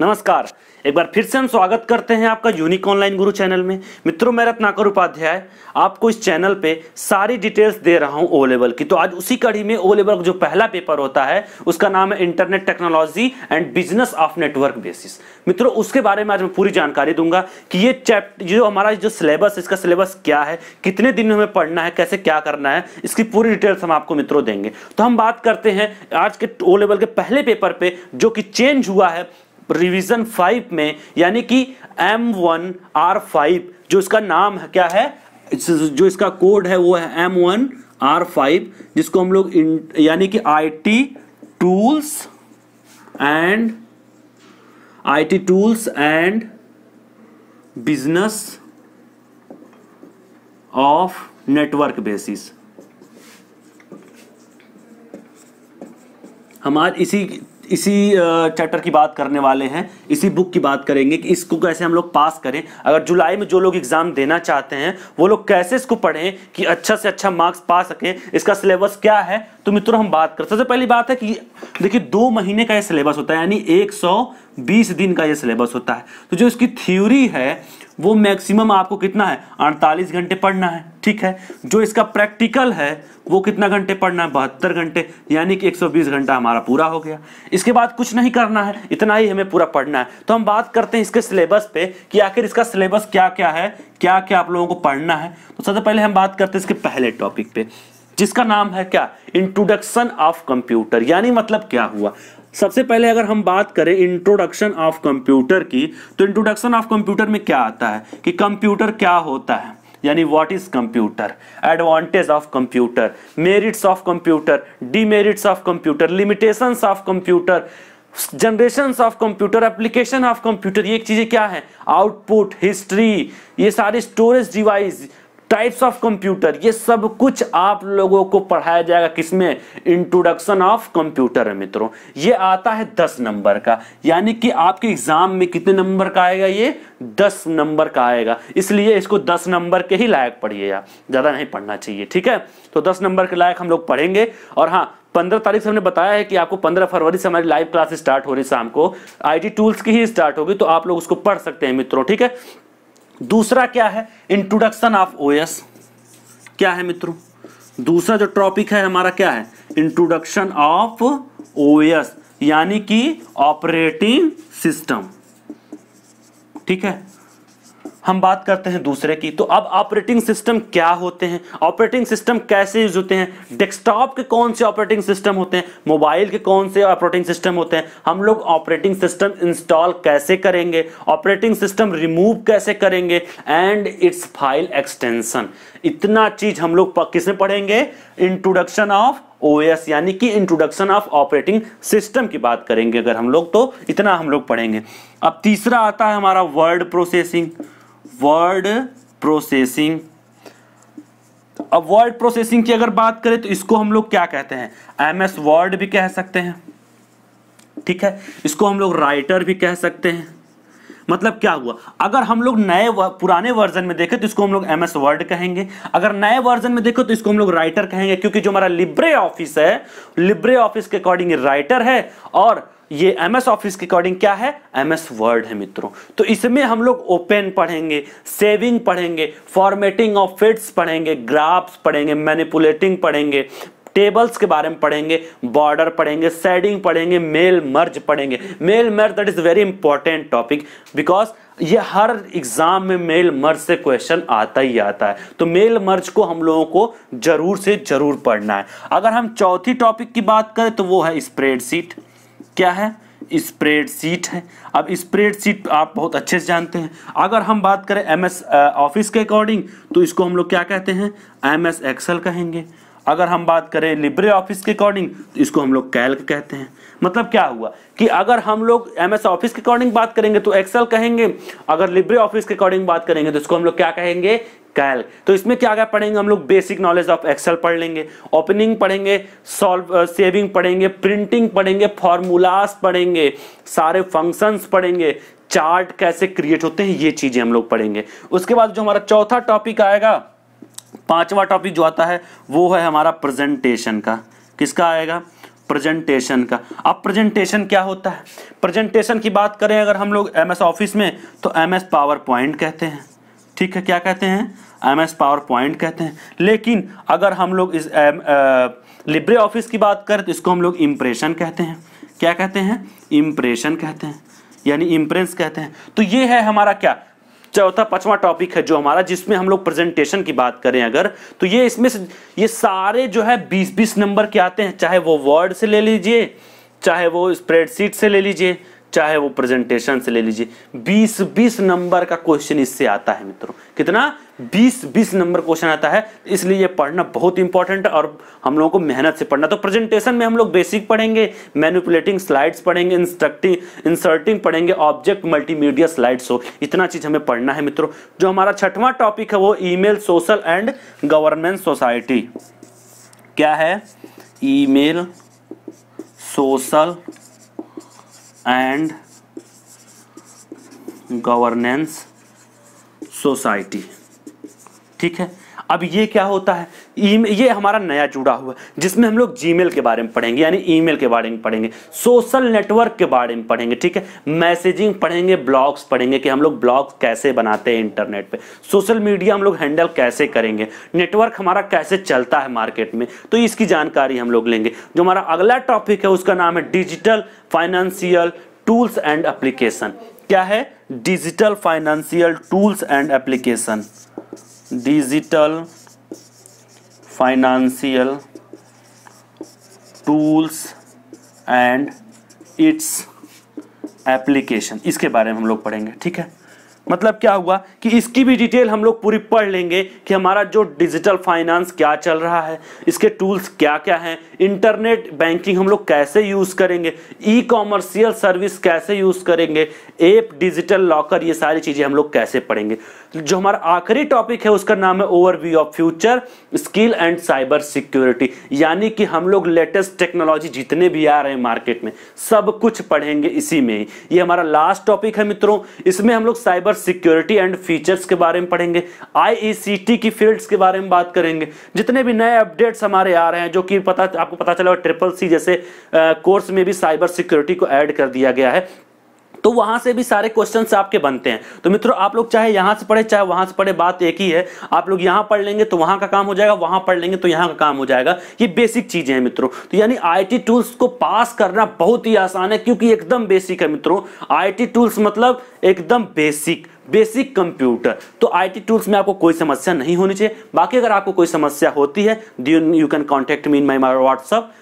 नमस्कार। एक बार फिर से हम स्वागत करते हैं आपका यूनिक ऑनलाइन गुरु चैनल में। मित्रों, मैं रत्नाकर उपाध्याय आपको इस चैनल पे सारी डिटेल्स दे रहा हूँ ओ लेवल की। तो आज उसी कड़ी में ओ लेवल जो पहला पेपर होता है, उसका नाम है internet technology and business of network basis मित्रों, उसके बारे में आज मैं पूरी जानकारी दूँगा कि ये चैप्टर जो हमारा जो सिलेबस इसका सिलेबस क्या है, कितने दिन में हमें पढ़ना है, कैसे क्या करना है, इसकी पूरी डिटेल्स हम आपको मित्रों देंगे। तो हम बात करते हैं आज के ओ लेवल के पहले पेपर पे, जो कि चेंज हुआ है रिवीजन फाइव में, यानी कि एम वन आर फाइव जो इसका नाम है, क्या है? जो इसका कोड है, वो है एम वन आर फाइव जिसको हम लोग यानी कि I T tools and I T tools and business of network basis हमारे इसी इसी चैप्टर की बात करने वाले हैं, इसी बुक की बात करेंगे कि इसको कैसे हम लोग पास करें। अगर जुलाई में जो लोग एग्ज़ाम देना चाहते हैं, वो लोग कैसे इसको पढ़ें कि अच्छा से अच्छा मार्क्स पा सकें, इसका सिलेबस क्या है? तो मित्रों, हम बात करते सबसे पहली बात है कि, देखिए, दो महीने का ये सिलेबस होता है, यानी एक सौ दिन का ये सिलेबस होता है। तो जो इसकी थ्योरी है, वो मैक्सिमम आपको कितना है? अड़तालीस घंटे पढ़ना है, ठीक है? जो इसका प्रैक्टिकल है, वो कितना घंटे पढ़ना है? बहत्तर घंटे, यानी कि 120 घंटा हमारा पूरा हो गया। इसके बाद कुछ नहीं करना है, इतना ही हमें पूरा पढ़ना है। तो हम बात करते हैं इसके सिलेबस पे कि आखिर इसका सिलेबस क्या क्या है क्या क्या आप लोगों को पढ़ना है। तो सबसे पहले हम बात करते हैं इसके पहले टॉपिक पे, जिसका नाम है क्या? इंट्रोडक्शन ऑफ़ कंप्यूटर यानी मतलब क्या हुआ? सबसे पहले अगर हम बात करें इंट्रोडक्शन ऑफ़ कंप्यूटर की तो इंट्रोडक्शन ऑफ़ कंप्यूटर में क्या आता है? कि कंप्यूटर क्या होता है? यानी what is computer advantage of computer merits of computer demerits of computer limitations of computer generation of computer application of computer ये चीज़ें क्या है? आउटपुट हिस्ट्री ये सारी storage device types of computer ये सब कुछ आप लोगों को पढ़ाया जाएगा किसमें? इंट्रोडक्शन ऑफ़ कंप्यूटर है मित्रों। ये आता है दस नंबर का। यानी कि आपके एग्ज़ाम में कितने नंबर का आएगा ये? दस नंबर का आएगा। इसलिए इसको दस नंबर के ही लायक पढ़िए आप। ज़्यादा नहीं पढ़ना चाहिए, ठीक है? तो दस नंबर के लायक हम लोग पढ़ेंगे। और हाँ पंद्रह तारीख से हमने बताया है कि आपको पंद्रह फरवरी से हमारी लाइव क्लास स्टार्ट हो रही है शाम को। आईटी टूल्स की ही स्टार्ट होगी तो आप लोग उसको पढ़ सकते हैं मित्रों, ठीक है? दूसरा क्या है? इंट्रोडक्शन ऑफ़ ओएस क्या है मित्रों? दूसरा जो टॉपिक है, हमारा क्या है? इंट्रोडक्शन ऑफ़ ओएस यानी कि ऑपरेटिंग सिस्टम ठीक है? हम बात करते हैं दूसरे की तो अब ऑपरेटिंग सिस्टम क्या होते हैं? ऑपरेटिंग सिस्टम कैसे यूज़ होते हैं? डेस्कटॉप के कौन से ऑपरेटिंग सिस्टम होते हैं? मोबाइल के कौन से ऑपरेटिंग सिस्टम होते हैं? हम लोग ऑपरेटिंग सिस्टम इंस्टॉल कैसे करेंगे? ऑपरेटिंग सिस्टम रिमूव कैसे करेंगे? एंड इट्स फ़ाइल एक्सटेंशन इतना चीज़ हम लोग किसमें पढ़ेंगे। इंट्रोडक्शन ऑफ़ ओएस यानी कि इंट्रोडक्शन ऑफ़ ऑपरेटिंग सिस्टम की बात करेंगे अगर हम लोग तो इतना हम लोग पढ़ेंगे। अब तीसरा आता है हमारा वर्ड प्रोसेसिंग वर्ड प्रोसेसिंग अब वर्ड प्रोसेसिंग की अगर बात करें तो इसको हम लोग क्या कहते हैं? एम एस वर्ड भी कह सकते हैं। ठीक है? इसको हम लोग राइटर भी कह सकते हैं। मतलब क्या हुआ? अगर हम लोग नए पुराने वर्जन में देखें तो इसको हम लोग एम एस वर्ड कहेंगे। अगर नए वर्जन में देखो तो इसको हम लोग राइटर कहेंगे, क्योंकि जो हमारा लिब्रे ऑफ़िस है, लिब्रे ऑफ़िस के अकॉर्डिंग राइटर है, और ये एम एस ऑफ़िस के अकॉर्डिंग क्या है? एम एस वर्ड है मित्रों। तो इसमें हम लोग ओपन पढ़ेंगे सेविंग पढ़ेंगे फॉर्मेटिंग ऑफ़ फिट्स पढ़ेंगे ग्राफ्स पढ़ेंगे मैनिपुलेटिंग पढ़ेंगे टेबल्स के बारे में पढ़ेंगे बॉर्डर पढ़ेंगे सेडिंग पढ़ेंगे मेल मर्ज पढ़ेंगे। Mail merge that is very important topic because ये हर एग्ज़ाम में मेल मर्ज से क्वेश्चन आता ही आता है। तो मेल मर्ज को हम लोगों को ज़रूर से ज़रूर पढ़ना है। अगर हम चौथी टॉपिक की बात करें तो वो है स्प्रेडशीट क्या है? स्प्रेड सीट है। अब स्प्रेडशीट आप बहुत अच्छे से जानते हैं। अगर हम बात करें एम एस ऑफ़िस के अकॉर्डिंग तो इसको हम लोग क्या कहते हैं? एम एस एक्सल कहेंगे। अगर हम बात करें लिब्रे ऑफ़िस के अकॉर्डिंग तो इसको हम लोग कैल्क कहते हैं। मतलब क्या हुआ? कि अगर हम लोग एम एस ऑफ़िस के अकॉर्डिंग बात करेंगे तो एक्सेल कहेंगे। अगर लिब्रे ऑफ़िस के अकॉर्डिंग बात करेंगे तो इसको हम लोग क्या कहेंगे? कैल्क तो इसमें क्या क्या पढ़ेंगे? हम लोग बेसिक नॉलेज ऑफ़ एक्सेल पढ़ लेंगे। ओपनिंग पढ़ेंगे सॉल्व सेविंग पढ़ेंगे प्रिंटिंग पढ़ेंगे फॉर्मूलास पढ़ेंगे, सारे फ़ंक्शंस पढ़ेंगे चार्ट कैसे क्रिएट होते हैं, ये चीज़ें हम लोग पढ़ेंगे। उसके बाद जो हमारा चौथा टॉपिक आएगा, पांचवा टॉपिक जो आता है, वो है हमारा प्रेजेंटेशन का। किसका आएगा? प्रेजेंटेशन का। अब प्रेजेंटेशन क्या होता है? प्रेजेंटेशन की बात करें, अगर हम लोग एम एस ऑफ़िस में तो एम एस पावर पॉइंट कहते हैं। ठीक है, क्या कहते हैं? एम एस पावर पॉइंट कहते हैं। लेकिन अगर हम लोग इस लिब्रे ऑफ़िस की बात करें तो इसको हम लोग इम्प्रेशन कहते हैं। क्या कहते हैं? इम्प्रेशन कहते हैं। यानी इम्प्रेंस कहते हैं। तो ये है हमारा क्या? चौथा, पांचवा टॉपिक है जो हमारा, जिसमें हम लोग प्रेजेंटेशन की बात करें अगर तो ये इसमें से, ये सारे जो है बीस बीस नंबर के आते हैं। चाहे वो वर्ड से ले लीजिए, चाहे वो स्प्रेडशीट से ले लीजिए चाहे वो प्रेजेंटेशन से ले लीजिए। 20 20 नंबर का क्वेश्चन इससे आता है मित्रों। कितना? 20 20 नंबर क्वेश्चन आता है। इसलिए ये पढ़ना बहुत इंपॉर्टेंट और हम लोगों को मेहनत से पढ़ना। तो प्रेजेंटेशन में हम लोग बेसिक पढ़ेंगे मैनिपुलेटिंग स्लाइड्स पढ़ेंगे इंस्ट्रक्टिंग इंसर्टिंग पढ़ेंगे ऑब्जेक्ट मल्टीमीडिया स्लाइड्स हो। इतना चीज़ हमें पढ़ना है मित्रों। जो हमारा छठवां टॉपिक है वो email social and governance society क्या है? Email social and governance society ठीक है? अब ये क्या होता है? ये हमारा नया जुड़ा हुआ जिसमें हम लोग जीमेल के बारे में पढ़ेंगे, यानी ईमेल के बारे में पढ़ेंगे सोशल नेटवर्क के बारे में पढ़ेंगे, ठीक है? मैसेजिंग पढ़ेंगे ब्लॉग्स पढ़ेंगे कि हम लोग ब्लॉग्स कैसे बनाते हैं इंटरनेट पे। सोशल मीडिया हम लोग हैंडल कैसे करेंगे? नेटवर्क हमारा कैसे चलता है मार्केट में? तो इसकी जानकारी हम लोग लेंगे। जो हमारा अगला टॉपिक है, उसका नाम है digital financial tools and application क्या है? Digital financial tools and application digital financial tools and its application. इसके बारे में हम लोग पढ़ेंगे ठीक है? मतलब क्या हुआ कि इसकी भी डिटेल हम लोग पूरी पढ़ लेंगे कि हमारा जो डिजिटल फाइनेंस क्या चल रहा है, इसके टूल्स क्या क्या हैं इंटरनेट बैंकिंग हम लोग कैसे यूज़ करेंगे ई कॉमर्शियल सर्विस कैसे यूज़ करेंगे एप डिजिटल लॉकर ये सारी चीज़ें हम लोग कैसे पढ़ेंगे। जो हमारा आखिरी टॉपिक है उसका नाम है overview of future skill and cyber security यानी कि हम लोग लेटेस्ट टेक्नोलॉजी जितने भी आ रहे हैं मार्केट में, सब कुछ पढ़ेंगे इसी में ये हमारा लास्ट टॉपिक है मित्रों। इसमें हम लोग साइबर सिक्योरिटी एंड फीचर्स के बारे में पढ़ेंगे आईईसीटी की फील्ड्स के बारे में बात करेंगे। जितने भी नए अपडेट्स हमारे आ रहे हैं, जो कि पता, आपको पता चला ट्रिपल सी जैसे कोर्स में भी साइबर सिक्योरिटी को ऐड कर दिया गया है। तो वहाँ से भी सारे क्वेश्चन आपके बनते हैं। तो मित्रों, आप लोग चाहे यहाँ से पढ़े, चाहे वहाँ से पढ़े, बात एक ही है। आप लोग यहाँ पढ़ लेंगे तो वहाँ का काम हो जाएगा, वहाँ पढ़ लेंगे तो यहाँ का काम हो जाएगा। ये बेसिक चीज़ें हैं मित्रों। तो यानी आईटी टूल्स को पास करना बहुत ही आसान है, क्योंकि एकदम बेसिक है मित्रों। आईटी टूल्स मतलब एकदम बेसिक बेसिक कंप्यूटर तो आईटी टूल्स में आपको कोई समस्या नहीं होनी चाहिए। बाकी अगर आपको कोई समस्या होती है you can contact me in my WhatsApp